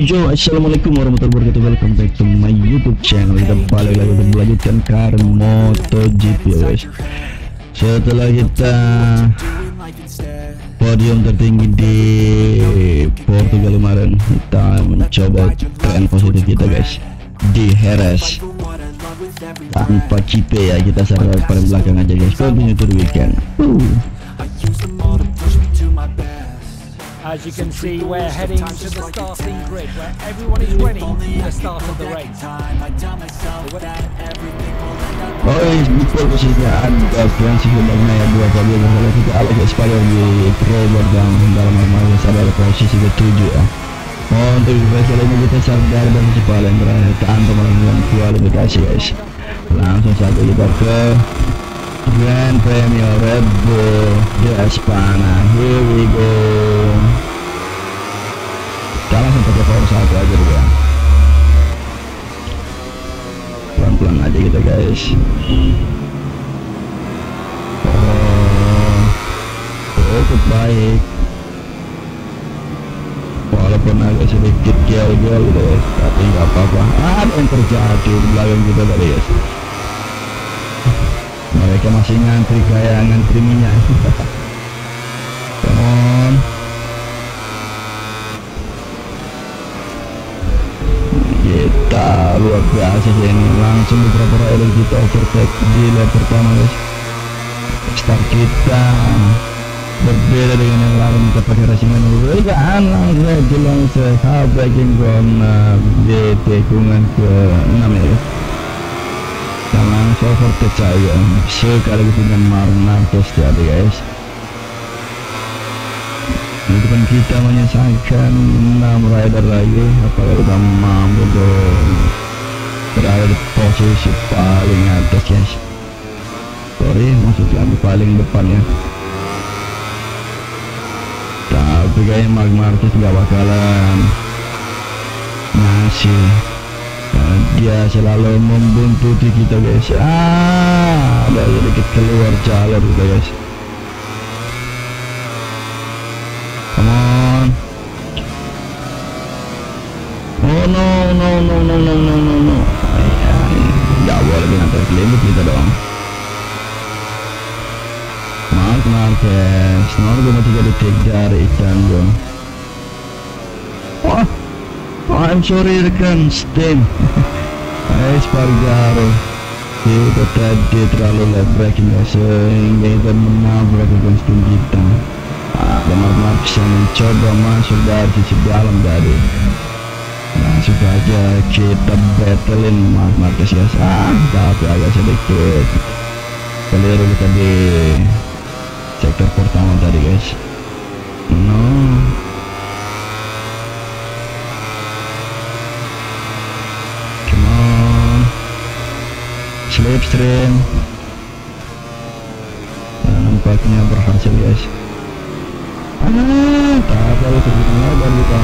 Yo yo Assalamualaikum warahmatullahi wabarakatuh. Welcome back to my youtube channel. Kita balik lagi untuk melanjutkan karir MotoGP guys. Setelah kita Podium tertinggi di Portugal kemarin Kita mencoba tren positif kita guys Di Heres Tanpa CP ya Kita serta paling belakang aja guys. Continue to the weekend. As you can see, we're heading to the starting grid where everyone is ready for the start of the race. Di pole posisinya ada Francis Lemagna ya dua kali bersama kita Alex Espargaro di Robert dan dalam normal sadar posisi ketujuh ya. Oh, untuk kali ini kita sadar dan cepat yang berakhir tanpa melakukan kualifikasi guys. Langsung saja kita ke Grand Premio Red Bull di Espana. Here we go. Kita langsung pakai power satu aja dulu ya. Pelan-pelan aja gitu guys. Oh, cukup baik. Walaupun agak sedikit gel-gel gitu guys, tapi nggak apa-apa. Ada yang terjadi di belakang kita tadi guys mereka masih ngantri kayak ngantri minyak. Come on kita luar biasa sih ini. Langsung beberapa rider kita overtake di lap pertama guys. Start kita berbeda dengan yang lalu kita pakai racing manual. Kan langsung sampai jenggon di tikungan ke 6 ya guys dan langsung overtake saya sekaligus dengan Marnatos tadi guys. Di depan kita menyesalkan 6 rider lagi. Apakah kita mampu berada di posisi paling atas guys. Sorry maksudnya di paling depan ya. Tapi kayaknya Mark Marquez gak bakalan Nah, dia selalu membuntuti kita guys. Ah ada sedikit keluar jalur kita guys. Come on. Oh no no no no no no no no. Nggak boleh dengan terkelibut kita dong Mark Marquez nomor gue tiga detik dari gue wah I'm sorry rekan Sting Espargaro kita tadi terlalu braking ya sehingga kita menabrak rekan Sting kita ada Marx yang mencoba masuk dari sisi dalam tadi langsung aja kita battlein Mark Marquez ya. Ah, tapi agak sedikit. Keliru kita di sektor pertama tadi guys. No slipstream. Nah, nampaknya berhasil guys. Ah tak tahu segitu lebar kita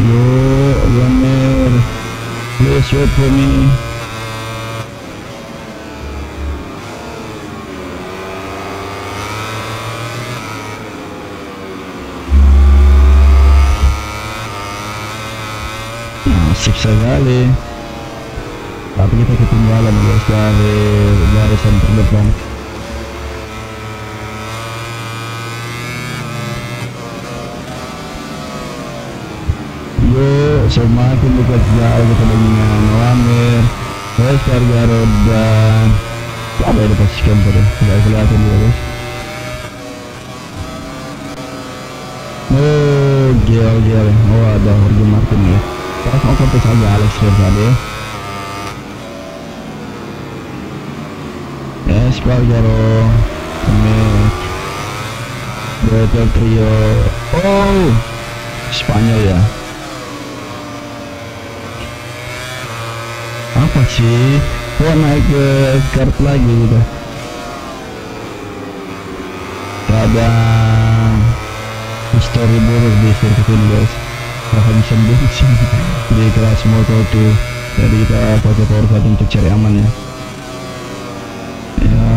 yo Gamer please wait for me sekali tapi kita ketinggalan guys. Dari barisan terdepan yuk semakin dekat jauh kita dengan Wamir Espargaro dan apa yang dipastikan tadi? Tidak kelihatan juga guys. Oh gel gel oh ada Jorge Martin ya kita mau eu vou compensar o Alex Trevalê? Escalharo Comer Brother Trio. Oh Spanyol ya Apa sih Gua naik ke kart lagi gitu Ada History buruk di sirkuit ini guys Robinson Benson di kelas Moto2 jadi kita pakai power untuk cari aman ya. Ya.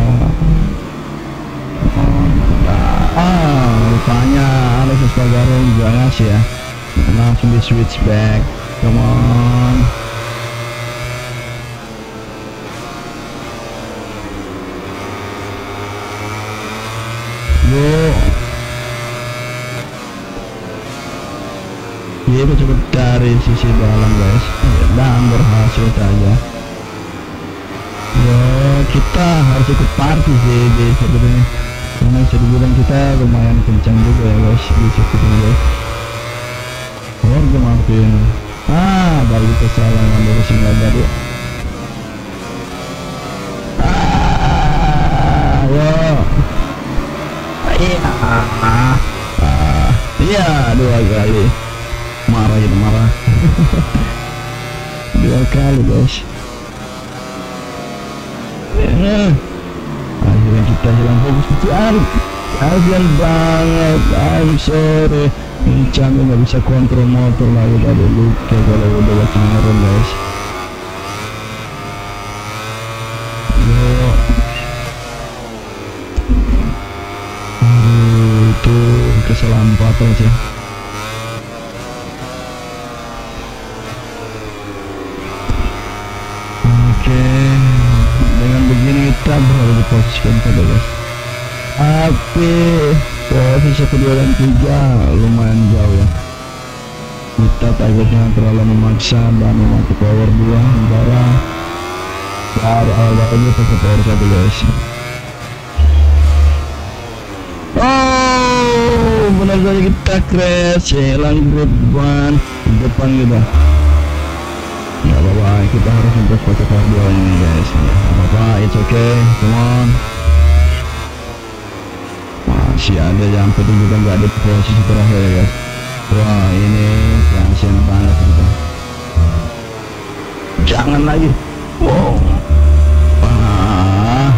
Ah rupanya Alex Espargaro juga ngasih ya. Langsung di switch back. Come on. Yo, dia coba dari sisi dalam guys. Dan berhasil saja. Ya kita harus ikut party sih di seperti ini karena bisa kita lumayan kencang juga ya guys di sirkuit ini guys Jorge Martin ah baru kita salah ngambil mesin tadi ah yo. Iya. Ah, iya dua kali dua kali guys. Ya. akhirnya kita hilang fokus Arif kasian banget. I'm sorry. Kencang nggak bisa kontrol motor lalu ada luka kalau udah waktu ngerem guys. Kesalahan fatal sih kita berada di posisi keempat ya guys. Tapi posisi kedua dan tiga lumayan jauh ya. Kita targetnya terlalu memaksa dan memakai power dua sementara dari awal aja pakai power satu guys. Oh, benar saja kita crash, hilang grip ban depan kita nggak apa-apa kita harus untuk pakai part 2 ini guys. Nggak apa-apa it's okay come on. Masih ada yang penting juga nggak ada posisi terakhir ya guys. Wah ini kasihan banget kita jangan lagi. Wow. Wah.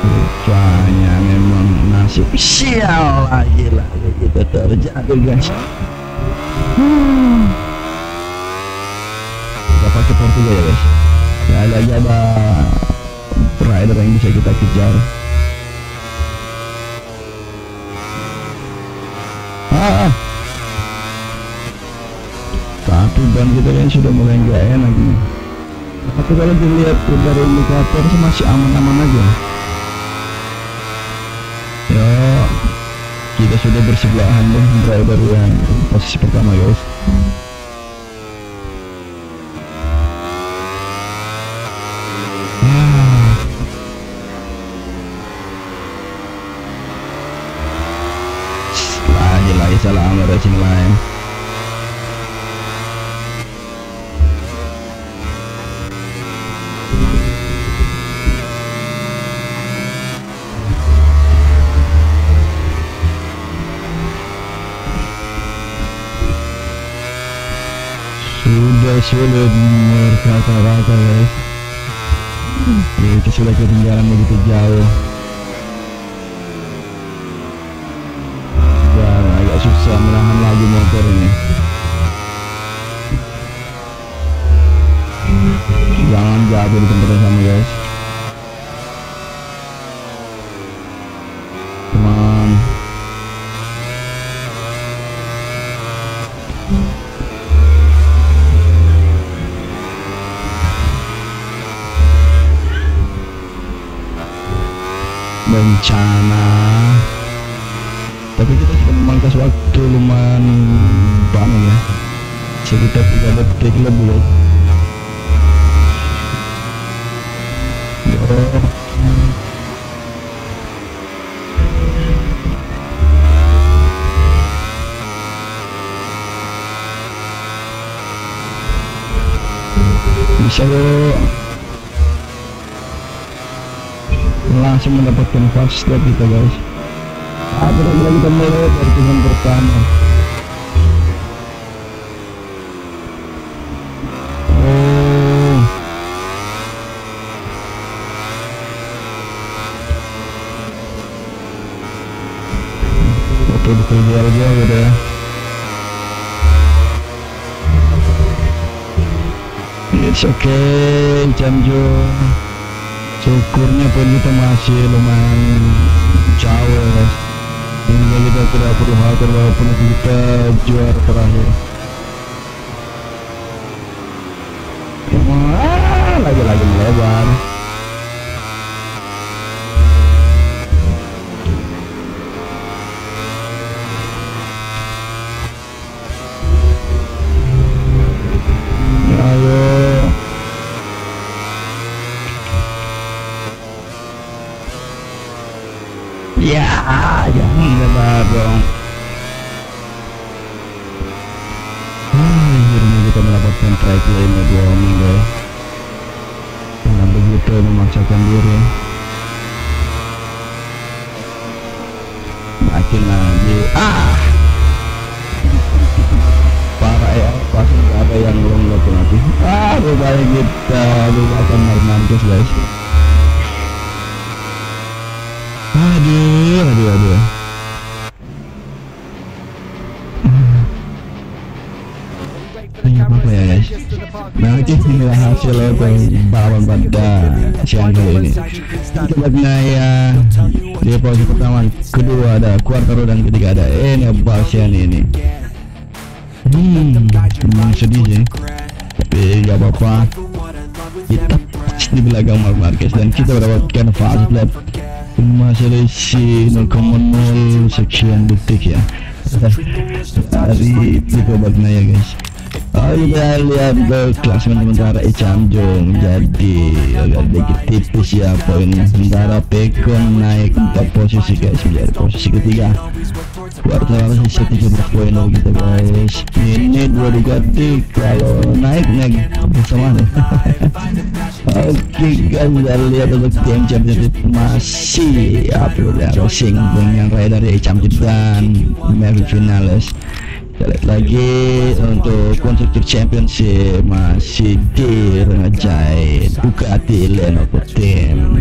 Rupanya memang nasib sial lagi lagi kita terjadi guys. Hmm pakai port juga ya? Guys ya lagi ada rider yang bisa kita kejar. Ah tapi ban kita kan sudah mulai nggak enak nih tapi kalau dilihat dari indikator sih masih aman-aman aja. Ya kita sudah bersebelahan deh driver yang posisi pertama guys lagi salah amar racing lain sudah sulit berkata-kata guys. Kita sudah ketinggalan begitu jauh bencana tapi kita sudah memangkas waktu lumayan banyak ya. Sekitar 3 detik lebih ya. Bisa yuk langsung mendapatkan fast step kita guys. Akhirnya kita mulai dari season pertama. Oh. Betul-betul jual jauh udah. It's okay, Jamjo syukurnya pun kita masih lumayan jauh ya. Hingga kita tidak perlu khawatir walaupun kita juara terakhir. Lagi-lagi melebar ya jangan lebar dong. Hmm, akhirnya kita mendapatkan track lainnya dua nih guys dengan begitu memaksakan diri. Makin lagi. Ah! Parah ya. Pasti ada yang belum nanti ah rupanya kita lupakan Marmarquez guys hasil balapan pada siang kali ini. Kita ya di posisi pertama kedua ada Quartaro dan ketiga ada. Enya Balsiani ini. Hmm memang sedih sih. Tapi gak apa-apa. Kita di belakang Mark Marquez dan kita mendapatkan fast lap Selisih 0,0 sekian detik ya. Dari Pico Bagnaia guys Oh kita lihat ke klasemen sementara Icamjong jadi agak sedikit tipis ya poinnya sementara Pekon naik 4 posisi guys. Menjadi posisi ketiga. Quartaro sisa 13 poin lagi kita guys. Ini dua Ducati kalau naik naik. Bersama deh Oke guys kita lihat untuk tim championship. Masih upload ya racing dengan rider dari Icamjong dan Maverick Finales kita lagi untuk konstruktor championship masih direngajai Ducati Lenovo Team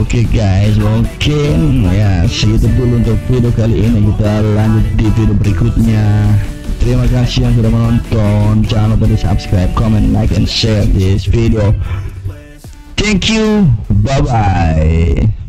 Oke guys mungkin ya segitu dulu untuk video kali ini. Kita lanjut di video berikutnya. Terima kasih yang sudah menonton. Jangan lupa di subscribe, comment, like, and share this video. Thank you. Bye bye